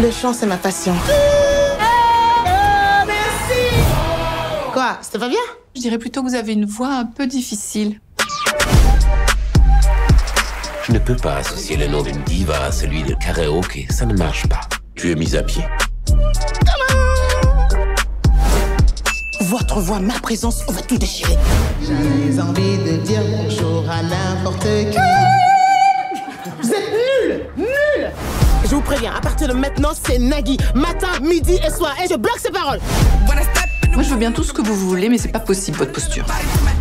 Le chant, c'est ma passion. Quoi C'était pas bien? Je dirais plutôt que vous avez une voix un peu difficile. Je ne peux pas associer le nom d'une diva à celui de karaoké. Ça ne marche pas. Tu es mise à pied. Votre voix, ma présence, on va tout déchirer. J'avais envie de dire bonjour à n'importe qui. Vous êtes Nuls Je vous préviens, à partir de maintenant, c'est Nagui. Matin, midi et soir. Et je bloque ses paroles. Moi, je veux bien tout ce que vous voulez, mais c'est pas possible, votre posture.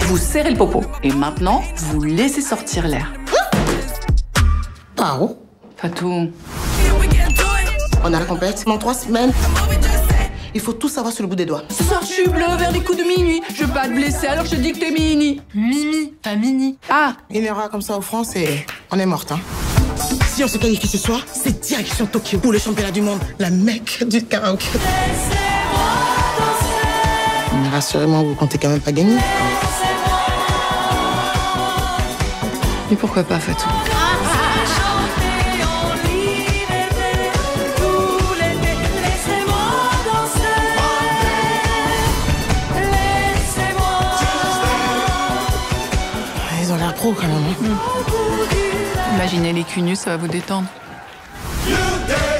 Vous serrez le popo. Et maintenant, vous laissez sortir l'air. Pardon Fatou, On a la compète dans trois semaines. Il faut tout savoir sur le bout des doigts. ce soir, je suis bleu vers les coups de minuit. Je veux pas te blesser, alors je te dis que t'es mini. Mimi, pas mini. Ah, Une erreur comme ça au France et on est morte. Hein. Si on se qualifie ce soir, c'est direction Tokyo pour le championnat du monde, la mecque du karaoké. Mais rassurez-moi, vous comptez quand même pas gagner. mais pourquoi pas, Fatou? Quand même. hein. Imaginez les culs nus, ça va vous détendre. You dare